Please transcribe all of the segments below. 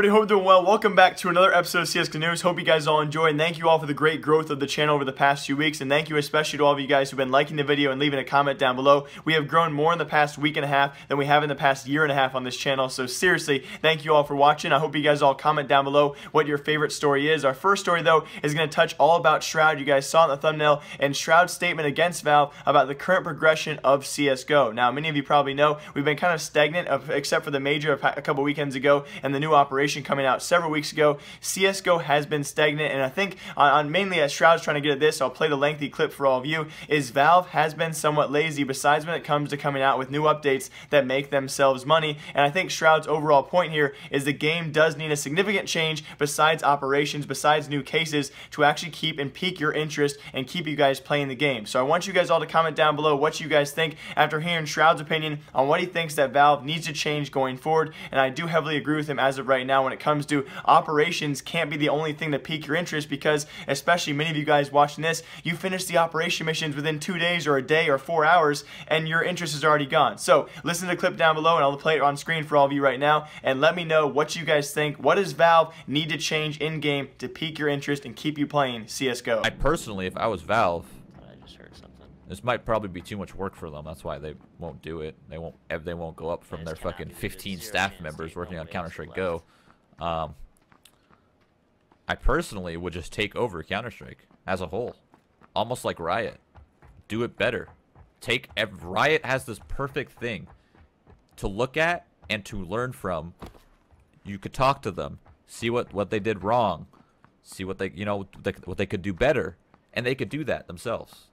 everybody? Hope you're doing well. Welcome back to another episode of CSGO News. Hope you guys all enjoy, and thank you all for the great growth of the channel over the past few weeks, and thank you especially to all of you guys who've been liking the video and leaving a comment down below. We have grown more in the past week and a half than we have in the past year and a half on this channel, so seriously, thank you all for watching. I hope you guys all comment down below what your favorite story is. Our first story, though, is going to touch all about Shroud. You guys saw in the thumbnail, and Shroud's statement against Valve about the current progression of CSGO. Now, many of you probably know we've been kind of stagnant, except for the major a couple weekends ago, and the new operation coming out several weeks ago. CSGO has been stagnant, and I think on, on mainly as Shroud's trying to get at this, I'll play the lengthy clip for all of you, is Valve has been somewhat lazy besides when it comes to coming out with new updates that make themselves money. And I think Shroud's overall point here is the game does need a significant change besides operations, besides new cases, to actually keep and pique your interest and keep you guys playing the game. So I want you guys all to comment down below what you guys think after hearing Shroud's opinion on what he thinks that Valve needs to change going forward. And I do heavily agree with him as of right now when it comes to operations can't be the only thing that pique your interest because especially many of you guys watching this, you finish the operation missions within two days or a day or four hours and your interest is already gone. So listen to the clip down below and I'll play it on screen for all of you right now and let me know what you guys think. What does Valve need to change in-game to pique your interest and keep you playing CSGO? I personally, if I was Valve, this might probably be too much work for them. That's why they won't do it. They won't. They won't go up from their fucking 15 staff members working on Counter Strike Go. Um, I personally would just take over Counter Strike as a whole, almost like Riot. Do it better. Take Riot has this perfect thing to look at and to learn from. You could talk to them, see what what they did wrong, see what they you know what they could do better, and they could do that themselves.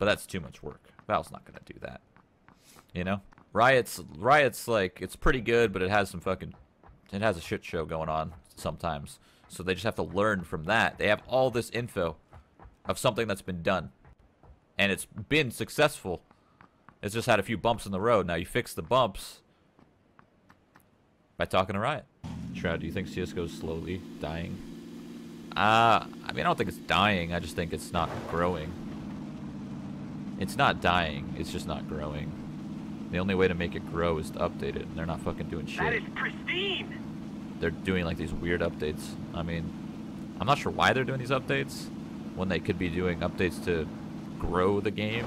But that's too much work. Valve's not gonna do that. You know? Riot's Riot's like it's pretty good, but it has some fucking it has a shit show going on sometimes. So they just have to learn from that. They have all this info of something that's been done. And it's been successful. It's just had a few bumps in the road. Now you fix the bumps by talking to Riot. Shroud, do you think CSGO is slowly dying? Uh, I mean, I don't think it's dying. I just think it's not growing. It's not dying. It's just not growing. The only way to make it grow is to update it, and they're not fucking doing shit. That is pristine. They're doing like these weird updates. I mean, I'm not sure why they're doing these updates when they could be doing updates to grow the game.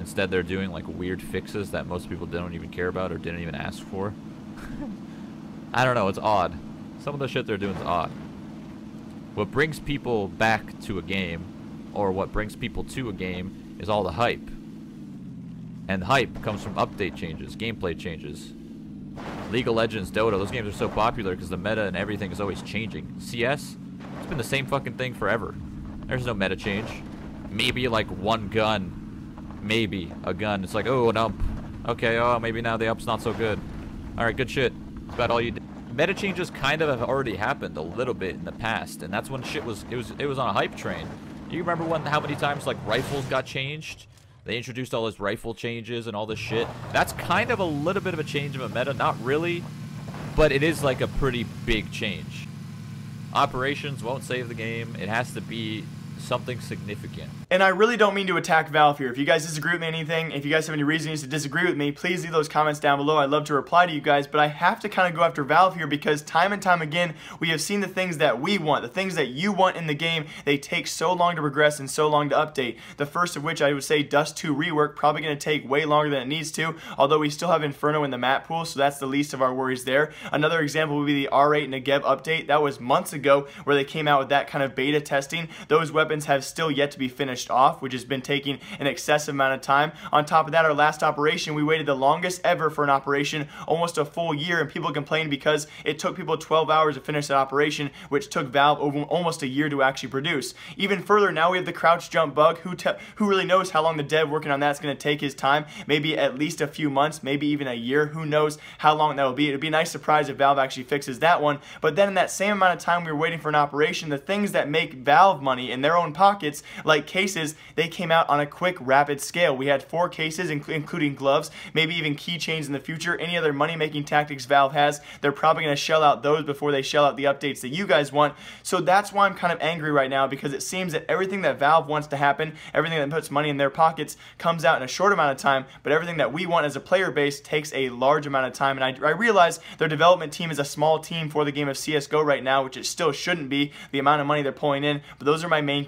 Instead, they're doing like weird fixes that most people don't even care about or didn't even ask for. I don't know. It's odd. Some of the shit they're doing is odd. What brings people back to a game, or what brings people to a game, is all the hype. And hype comes from update changes, gameplay changes. League of Legends, Dota, those games are so popular because the meta and everything is always changing. CS, it's been the same fucking thing forever. There's no meta change. Maybe like one gun. Maybe a gun. It's like, oh, an ump. Okay, oh, maybe now the ump's not so good. Alright, good shit. That's about all you did. Meta changes kind of have already happened a little bit in the past, and that's when shit was, it was, it was on a hype train. You remember when how many times like rifles got changed? They introduced all those rifle changes and all this shit. That's kind of a little bit of a change of a meta. Not really, but it is like a pretty big change. Operations won't save the game. It has to be something significant. And I really don't mean to attack Valve here. If you guys disagree with me anything, if you guys have any reasons to disagree with me, please leave those comments down below. I'd love to reply to you guys, but I have to kind of go after Valve here because time and time again, we have seen the things that we want, the things that you want in the game, they take so long to progress and so long to update. The first of which I would say Dust 2 rework, probably going to take way longer than it needs to, although we still have Inferno in the map pool, so that's the least of our worries there. Another example would be the R8 Negev update. That was months ago where they came out with that kind of beta testing. Those weapons have still yet to be finished off, which has been taking an excessive amount of time. On top of that, our last operation, we waited the longest ever for an operation, almost a full year, and people complained because it took people 12 hours to finish that operation, which took Valve over almost a year to actually produce. Even further, now we have the crouch jump bug. Who, who really knows how long the dev working on that's going to take his time? Maybe at least a few months, maybe even a year. Who knows how long that will be? It would be a nice surprise if Valve actually fixes that one. But then in that same amount of time we were waiting for an operation, the things that make Valve money in their own pockets, like cases, they came out on a quick, rapid scale. We had four cases, inc including gloves, maybe even keychains in the future. Any other money-making tactics Valve has, they're probably going to shell out those before they shell out the updates that you guys want. So that's why I'm kind of angry right now because it seems that everything that Valve wants to happen, everything that puts money in their pockets, comes out in a short amount of time, but everything that we want as a player base takes a large amount of time. And I, I realize their development team is a small team for the game of CSGO right now, which it still shouldn't be, the amount of money they're pulling in, but those are my main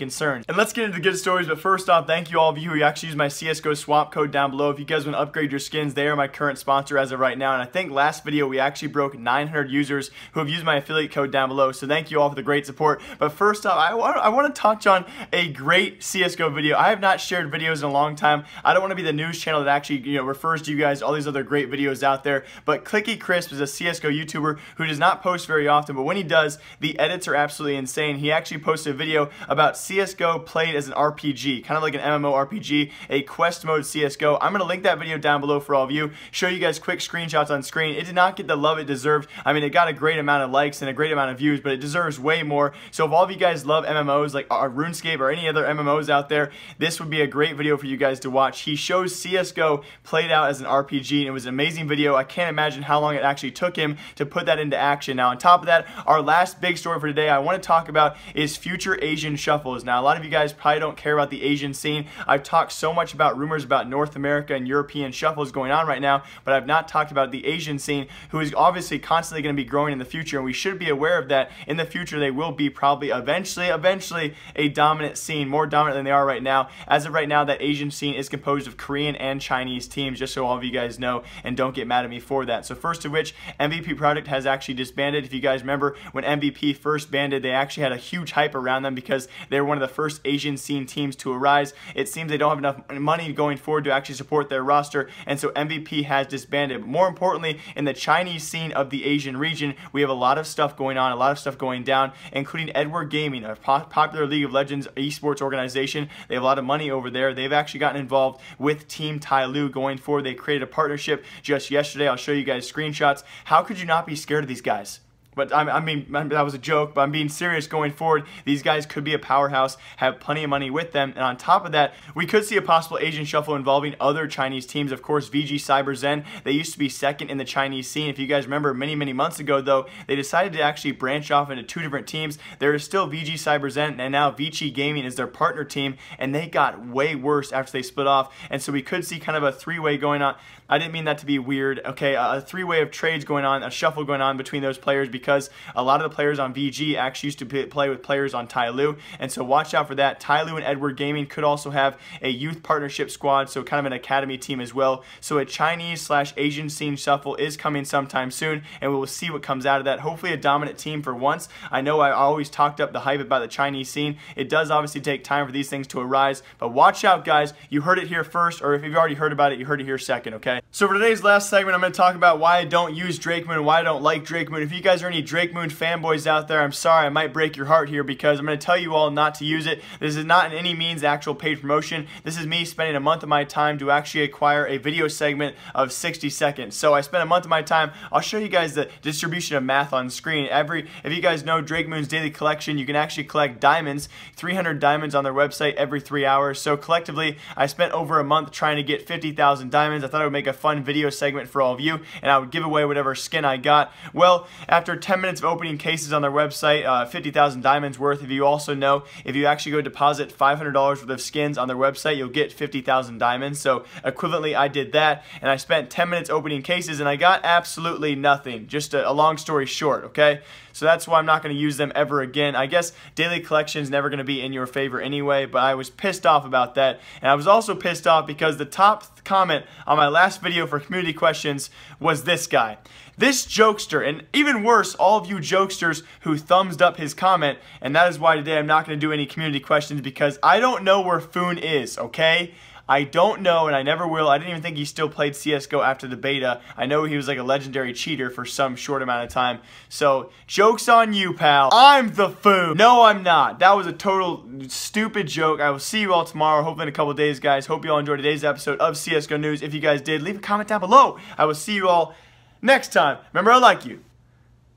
And let's get into the good stories, but first off, thank you all of you who actually use my CSGO swap code down below. If you guys want to upgrade your skins, they are my current sponsor as of right now, and I think last video we actually broke 900 users who have used my affiliate code down below, so thank you all for the great support. But first off, I I want to touch on a great CSGO video. I have not shared videos in a long time. I don't want to be the news channel that actually you know refers to you guys all these other great videos out there, but Clicky Crisp is a CSGO YouTuber who does not post very often, but when he does, the edits are absolutely insane. He actually posted a video about CSGO played as an RPG, kind of like an MMO RPG, a quest mode CSGO. I'm going to link that video down below for all of you, show you guys quick screenshots on screen. It did not get the love it deserved. I mean, it got a great amount of likes and a great amount of views, but it deserves way more. So if all of you guys love MMOs like uh, RuneScape or any other MMOs out there, this would be a great video for you guys to watch. He shows CSGO played out as an RPG, and it was an amazing video. I can't imagine how long it actually took him to put that into action. Now, on top of that, our last big story for today I want to talk about is future Asian shuffles. Now, a lot of you guys probably don't care about the Asian scene. I've talked so much about rumors about North America and European shuffles going on right now, but I've not talked about the Asian scene, who is obviously constantly going to be growing in the future, and we should be aware of that. In the future, they will be probably eventually, eventually a dominant scene, more dominant than they are right now. As of right now, that Asian scene is composed of Korean and Chinese teams, just so all of you guys know, and don't get mad at me for that. So first of which, MVP Project has actually disbanded. If you guys remember, when MVP first banded, they actually had a huge hype around them because they were one of the first Asian scene teams to arise. It seems they don't have enough money going forward to actually support their roster, and so MVP has disbanded. But more importantly, in the Chinese scene of the Asian region, we have a lot of stuff going on, a lot of stuff going down, including Edward Gaming, a popular League of Legends esports organization. They have a lot of money over there. They've actually gotten involved with Team Tyloo going forward. They created a partnership just yesterday. I'll show you guys screenshots. How could you not be scared of these guys? But I mean, that was a joke, but I'm being serious going forward. These guys could be a powerhouse, have plenty of money with them. And on top of that, we could see a possible Asian shuffle involving other Chinese teams. Of course, VG Cyber Zen, they used to be second in the Chinese scene. If you guys remember, many, many months ago, though, they decided to actually branch off into two different teams. There is still VG Cyber Zen, and now Vici Gaming is their partner team, and they got way worse after they split off. And so we could see kind of a three-way going on. I didn't mean that to be weird. Okay, a three-way of trades going on, a shuffle going on between those players because a lot of the players on VG actually used to play with players on Tyloo, and so watch out for that. Tyloo and Edward Gaming could also have a youth partnership squad, so kind of an academy team as well. So a Chinese slash Asian scene shuffle is coming sometime soon, and we will see what comes out of that. Hopefully a dominant team for once. I know I always talked up the hype about the Chinese scene. It does obviously take time for these things to arise, but watch out, guys. You heard it here first, or if you've already heard about it, you heard it here second, okay? So for today's last segment, I'm going to talk about why I don't use Drakemoon, why I don't like Drakemoon. If you guys are any Drakemoon fanboys out there, I'm sorry, I might break your heart here because I'm going to tell you all not to use it. This is not in any means actual paid promotion. This is me spending a month of my time to actually acquire a video segment of 60 seconds. So I spent a month of my time. I'll show you guys the distribution of math on screen. Every, if you guys know Drakemoon's daily collection, you can actually collect diamonds, 300 diamonds on their website every three hours. So collectively, I spent over a month trying to get 50,000 diamonds. I thought I would make a fun video segment for all of you, and I would give away whatever skin I got. Well, after 10 minutes of opening cases on their website, uh, 50,000 diamonds worth. If you also know, if you actually go deposit $500 worth of skins on their website, you'll get 50,000 diamonds. So equivalently, I did that, and I spent 10 minutes opening cases, and I got absolutely nothing. Just a, a long story short, okay? So that's why I'm not going to use them ever again. I guess daily collection is never going to be in your favor anyway, but I was pissed off about that. And I was also pissed off because the top comment on my last video for community questions was this guy. This jokester, and even worse, all of you jokesters who thumbs up his comment, and that is why today I'm not going to do any community questions because I don't know where Foon is, okay? I don't know, and I never will. I didn't even think he still played CSGO after the beta. I know he was like a legendary cheater for some short amount of time. So, joke's on you, pal. I'm the fool. No, I'm not. That was a total stupid joke. I will see you all tomorrow, hopefully in a couple days, guys. Hope you all enjoyed today's episode of CSGO News. If you guys did, leave a comment down below. I will see you all next time. Remember, I like you.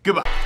Goodbye.